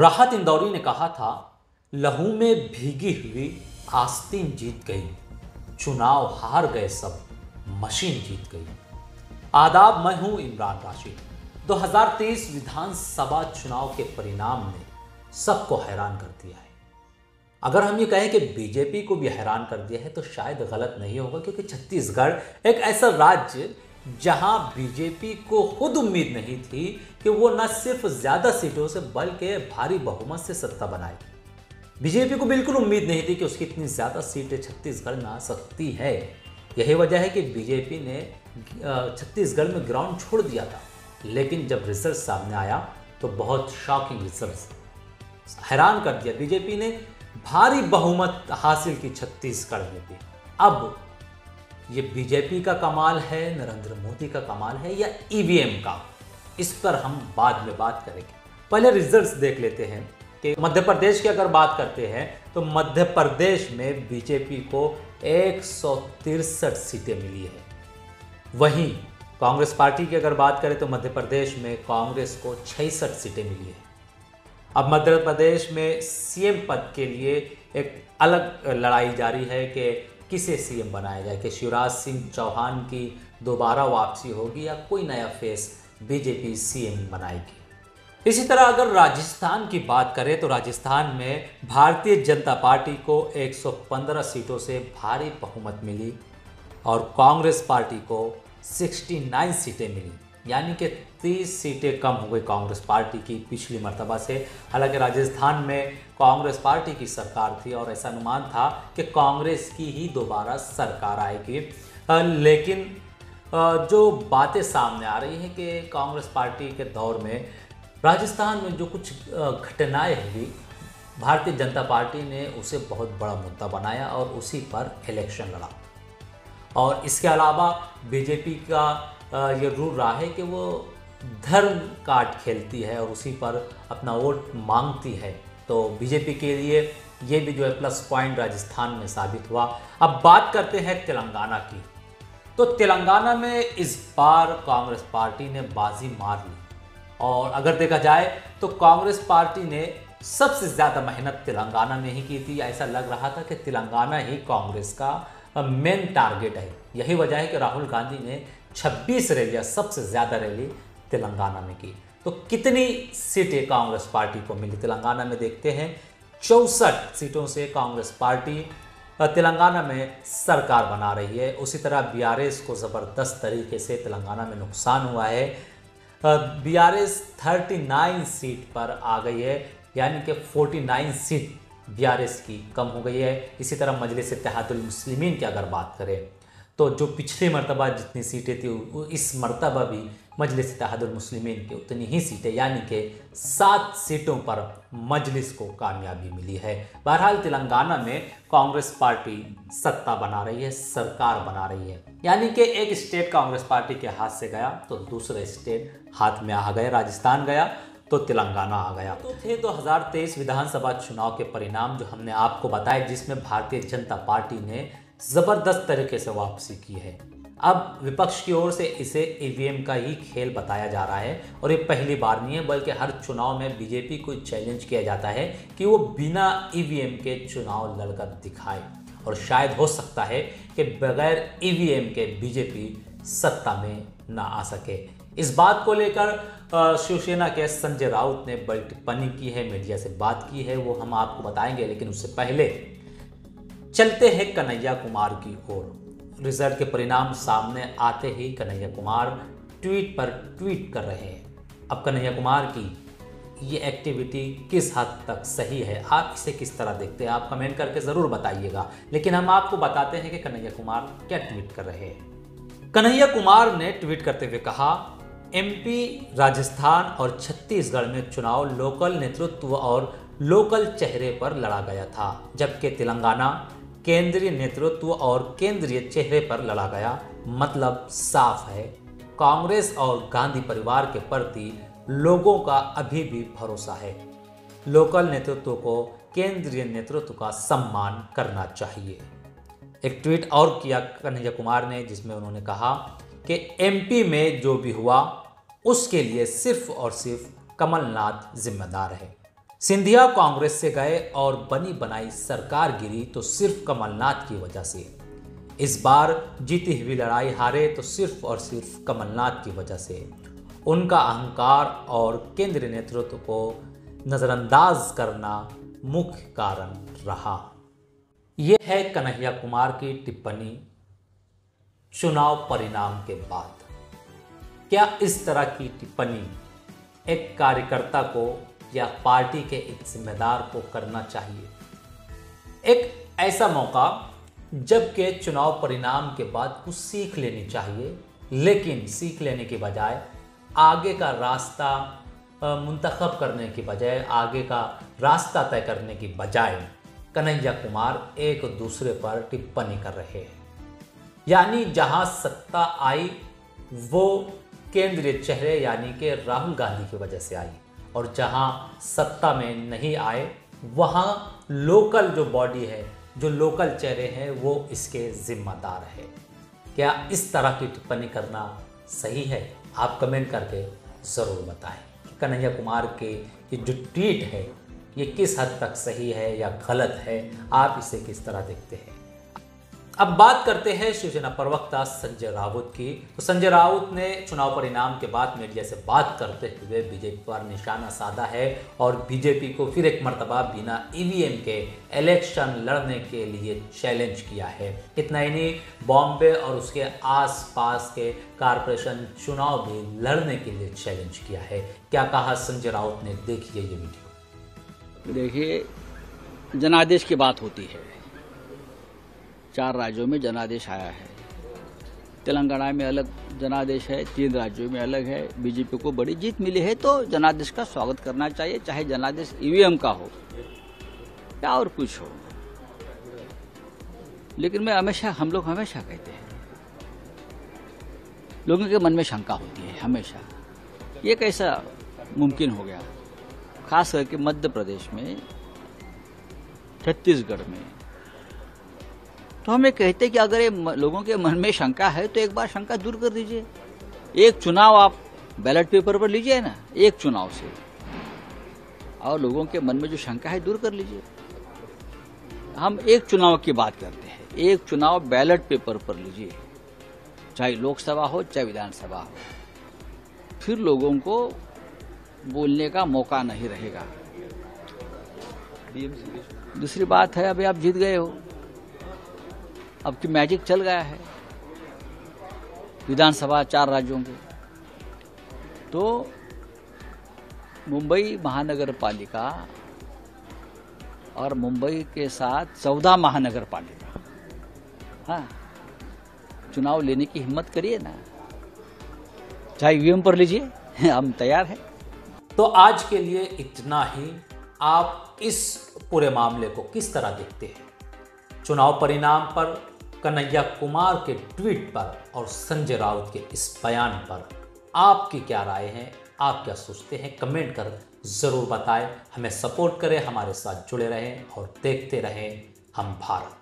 राहत इंदौरी ने कहा था, लहू में भीगी हुई आस्तीन जीत गई, चुनाव हार गए सब, मशीन जीत गई। आदाब, मैं हूँ इमरान राशिद। 2023 विधानसभा चुनाव के परिणाम ने सबको हैरान कर दिया है। अगर हम ये कहें कि बीजेपी को भी हैरान कर दिया है तो शायद गलत नहीं होगा, क्योंकि छत्तीसगढ़ एक ऐसा राज्य जहाँ बीजेपी को खुद उम्मीद नहीं थी कि वो न सिर्फ़ ज़्यादा सीटों से, बल्कि भारी बहुमत से सत्ता बनाएगी बीजेपी को बिल्कुल उम्मीद नहीं थी कि उसकी इतनी ज़्यादा सीटें छत्तीसगढ़ में आ सकती है। यही वजह है कि बीजेपी ने छत्तीसगढ़ में ग्राउंड छोड़ दिया था। लेकिन जब रिज़ल्ट सामने आया तो बहुत शॉकिंग रिज़ल्ट हैरान कर दिया। बीजेपी ने भारी बहुमत हासिल की छत्तीसगढ़ में भी। अब ये बीजेपी का कमाल है, नरेंद्र मोदी का कमाल है या ईवीएम का? इस पर हम बाद में बात करेंगे। पहले रिजल्ट्स देख लेते हैं कि मध्य प्रदेश की अगर बात करते हैं तो मध्य प्रदेश में बीजेपी को एक सीटें मिली है। वहीं कांग्रेस पार्टी की अगर बात करें तो मध्य प्रदेश में कांग्रेस को छिसठ सीटें मिली है। अब मध्य प्रदेश में सीएम पद के लिए एक अलग लड़ाई जारी है कि किसे सीएम बनाया जाए? कि शिवराज सिंह चौहान की दोबारा वापसी होगी या कोई नया फेस बीजेपी सीएम बनाएगी? इसी तरह अगर राजस्थान की बात करें तो राजस्थान में भारतीय जनता पार्टी को 115 सीटों से भारी बहुमत मिली और कांग्रेस पार्टी को 69 सीटें मिली। यानी कि 30 सीटें कम हो गई कांग्रेस पार्टी की पिछली मरतबा से। हालाँकि राजस्थान में कांग्रेस पार्टी की सरकार थी और ऐसा अनुमान था कि कांग्रेस की ही दोबारा सरकार आएगी। लेकिन जो बातें सामने आ रही हैं कि कांग्रेस पार्टी के दौर में राजस्थान में जो कुछ घटनाएँ हुई, भारतीय जनता पार्टी ने उसे बहुत बड़ा मुद्दा बनाया और उसी पर इलेक्शन लड़ा। और इसके अलावा बीजेपी का ये रूल रहा है कि वो धर्म काट खेलती है और उसी पर अपना वोट मांगती है। तो बीजेपी के लिए ये भी जो है प्लस पॉइंट राजस्थान में साबित हुआ। अब बात करते हैं तेलंगाना की। तो तेलंगाना में इस बार कांग्रेस पार्टी ने बाजी मार ली। और अगर देखा जाए तो कांग्रेस पार्टी ने सबसे ज़्यादा मेहनत तेलंगाना में ही की थी। ऐसा लग रहा था कि तेलंगाना ही कांग्रेस का मेन टारगेट है। यही वजह है कि राहुल गांधी ने 26 रैलियाँ सबसे ज़्यादा रैली तेलंगाना में की। तो कितनी सीटें कांग्रेस पार्टी को मिली? तेलंगाना में देखते हैं, चौसठ सीटों से कांग्रेस पार्टी तेलंगाना में सरकार बना रही है। उसी तरह बीआरएस को ज़बरदस्त तरीके से तेलंगाना में नुकसान हुआ है। B R S thirty nine seat पर आ गई है, यानी कि forty nine seat B R S की कम हो गई है। इसी तरह मजलिस मुस्लिमीन की अगर बात करें तो जो पिछले मरतबा जितनी सीटें थी इस मरतबा भी मजलिस मुस्लिमीन की उतनी ही सीटें, यानी कि सात सीटों पर मजलिस को कामयाबी मिली है। बहरहाल तेलंगाना में कांग्रेस पार्टी सत्ता बना रही है, सरकार बना रही है। यानी कि एक स्टेट कांग्रेस पार्टी के हाथ से गया तो दूसरा स्टेट हाथ में आ गया राजस्थान गया तो तेलंगाना आ गया। तो थे 2023 विधानसभा चुनाव के परिणाम जो हमने आपको बताए, जिसमें भारतीय जनता पार्टी ने ज़बरदस्त तरीके से वापसी की है। अब विपक्ष की ओर से इसे ईवीएम का ही खेल बताया जा रहा है और ये पहली बार नहीं है, बल्कि हर चुनाव में बीजेपी को चैलेंज किया जाता है कि वो बिना ईवीएम के चुनाव लड़कर दिखाए। और शायद हो सकता है कि बगैर ईवीएम के बीजेपी सत्ता में ना आ सके। इस बात को लेकर शिवसेना के संजय राउत ने बड़ी टिप्पणी की है, मीडिया से बात की है, वो हम आपको बताएँगे, लेकिन उससे पहले चलते हैं कन्हैया कुमार की ओर। रिज़ल्ट के परिणाम सामने आते ही कन्हैया कुमार ट्वीट पर ट्वीट कर रहे हैं। अब कन्हैया कुमार की ये एक्टिविटी किस हद तक सही है? आप इसे किस तरह देखते हैं? आप कमेंट करके ज़रूर बताइएगा। लेकिन हम आपको बताते हैं कि कन्हैया कुमार क्या ट्वीट कर रहे हैं। कन्हैया कुमार ने ट्वीट करते हुए कहा एमपी राजस्थान और छत्तीसगढ़ में चुनाव लोकल नेतृत्व और लोकल चेहरे पर लड़ा गया था, जबकि तेलंगाना केंद्रीय नेतृत्व और केंद्रीय चेहरे पर लड़ा गया। मतलब साफ़ है, कांग्रेस और गांधी परिवार के प्रति लोगों का अभी भी भरोसा है। लोकल नेतृत्व को केंद्रीय नेतृत्व का सम्मान करना चाहिए। एक ट्वीट और किया कन्हैया कुमार ने, जिसमें उन्होंने कहा कि एमपी में जो भी हुआ, उसके लिए सिर्फ़ और सिर्फ़ कमलनाथ जिम्मेदार है। सिंधिया कांग्रेस से गए और बनी बनाई सरकार गिरी तो सिर्फ़ कमलनाथ की वजह से। इस बार जीती हुई लड़ाई हारे तो सिर्फ़ और सिर्फ़ कमलनाथ की वजह से। उनका अहंकार और केंद्रीय नेतृत्व को नज़रअंदाज करना मुख्य कारण रहा। यह है कन्हैया कुमार की टिप्पणी, चुनाव परिणाम के बाद। क्या इस तरह की टिप्पणी एक कार्यकर्ता को या पार्टी के एक जिम्मेदार को करना चाहिए। एक ऐसा मौका, जबकि चुनाव परिणाम के बाद कुछ सीख लेनी चाहिए, लेकिन सीख लेने के बजाय आगे का रास्ता मुंतखब करने की बजाय, आगे का रास्ता तय करने की बजाय कन्हैया कुमार एक दूसरे पर टिप्पणी कर रहे हैं। यानी जहाँ सत्ता आई, वो केंद्रीय चेहरे यानी कि राहुल गांधी की वजह से आई। और जहाँ सत्ता में नहीं आए, वहाँ लोकल जो बॉडी है, जो लोकल चेहरे हैं, वो इसके जिम्मेदार है। क्या इस तरह की टिप्पणी करना सही है? आप कमेंट करके ज़रूर बताएँ कि कन्हैया कुमार के ये जो ट्वीट है, ये किस हद तक सही है या गलत है? आप इसे किस तरह देखते हैं? अब बात करते हैं शिवसेना प्रवक्ता संजय राउत की। तो संजय राउत ने चुनाव परिणाम के बाद मीडिया से बात करते हुए बीजेपी पर निशाना साधा है और बीजेपी को फिर एक मरतबा बिना ईवीएम के इलेक्शन लड़ने के लिए चैलेंज किया है। इतना ही नहीं, बॉम्बे और उसके आसपास के कारपोरेशन चुनाव भी लड़ने के लिए चैलेंज किया है। क्या कहा संजय राउत ने? देखिए ये वीडियो। देखिए, जनादेश की बात होती है। चार राज्यों में जनादेश आया है। तेलंगाना में अलग जनादेश है, तीन राज्यों में अलग है। बीजेपी को बड़ी जीत मिली है तो जनादेश का स्वागत करना चाहिए, चाहे जनादेश ईवीएम का हो या और कुछ हो। लेकिन मैं हमेशा, हम लोग हमेशा कहते हैं, लोगों के मन में शंका होती है, हमेशा। ये कैसा मुमकिन हो गया, खास करके मध्य प्रदेश में, छत्तीसगढ़ में। तो हम ये कहते कि अगर ये लोगों के मन में शंका है तो एक बार शंका दूर कर दीजिए। एक चुनाव आप बैलेट पेपर पर लीजिए ना एक चुनाव से। और लोगों के मन में जो शंका है दूर कर लीजिए। हम एक चुनाव की बात करते हैं। एक चुनाव बैलेट पेपर पर लीजिए। चाहे लोकसभा हो चाहे विधानसभा हो। फिर लोगों को बोलने का मौका नहीं रहेगा। दूसरी बात है अभी आप जीत गए हो। अब की मैजिक चल गया है। विधानसभा चार राज्यों के। तो मुंबई महानगर पालिका और मुंबई के साथ चौदह महानगर पालिका हाँ चुनाव लेने की हिम्मत करिए ना। चाहे ईवीएम पर लीजिए, हम तैयार हैं। तो आज के लिए इतना ही। आप इस पूरे मामले को किस तरह देखते हैं? चुनाव परिणाम पर कन्हैया कुमार के ट्वीट पर और संजय राउत के इस बयान पर आपकी क्या राय है? आप क्या सोचते हैं? कमेंट कर ज़रूर बताएँ। हमें सपोर्ट करें, हमारे साथ जुड़े रहें और देखते रहें हम भारत।